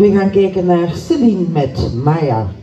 We gaan kijken naar Celine met Maya.